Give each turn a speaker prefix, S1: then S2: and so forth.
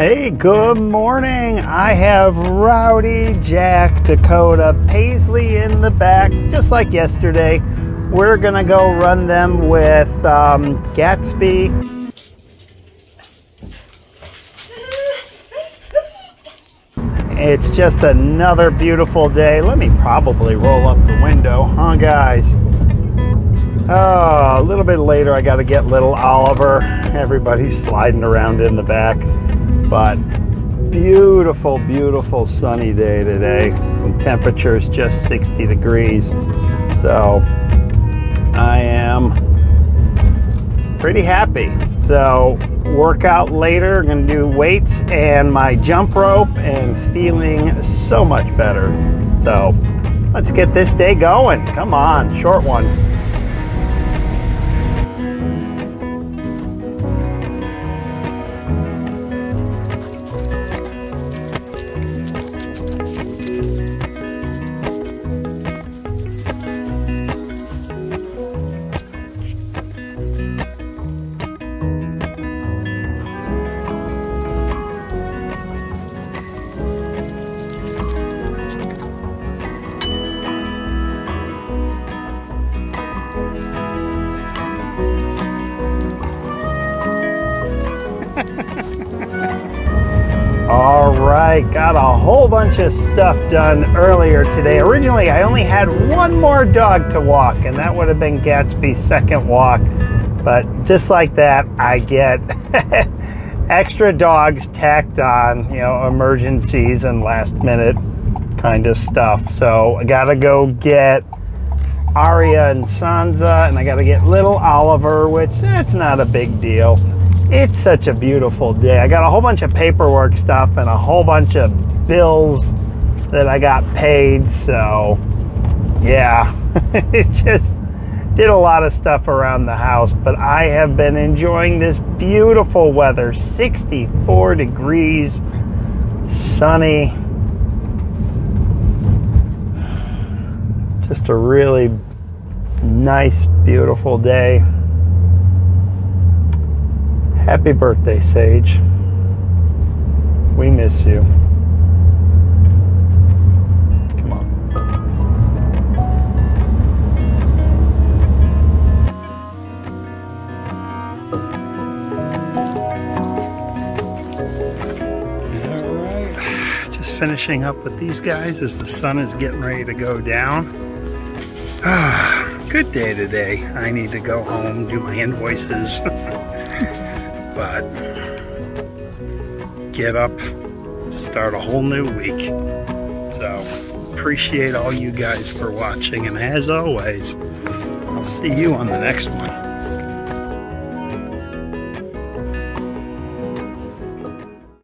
S1: Hey, good morning. I have Rowdy, Jack, Dakota, Paisley in the back, just like yesterday. We're gonna go run them with um, Gatsby. It's just another beautiful day. Let me probably roll up the window, huh guys? Oh, a little bit later I gotta get little Oliver. Everybody's sliding around in the back. But beautiful, beautiful sunny day today. And temperature is just 60 degrees. So I am pretty happy. So workout later, I'm gonna do weights and my jump rope and feeling so much better. So let's get this day going. Come on, short one. Right, got a whole bunch of stuff done earlier today. Originally, I only had one more dog to walk, and that would have been Gatsby's second walk. But just like that, I get extra dogs tacked on, you know, emergencies and last minute kind of stuff. So I gotta go get Aria and Sansa, and I gotta get little Oliver, which that's not a big deal. It's such a beautiful day. I got a whole bunch of paperwork stuff and a whole bunch of bills that I got paid. So, yeah, it just did a lot of stuff around the house. But I have been enjoying this beautiful weather 64 degrees, sunny. Just a really nice, beautiful day. Happy birthday, Sage. We miss you. Come on. All right, just finishing up with these guys as the sun is getting ready to go down. Ah, good day today. I need to go home, do my invoices. but get up, start a whole new week. So appreciate all you guys for watching, and as always, I'll see you on the next one.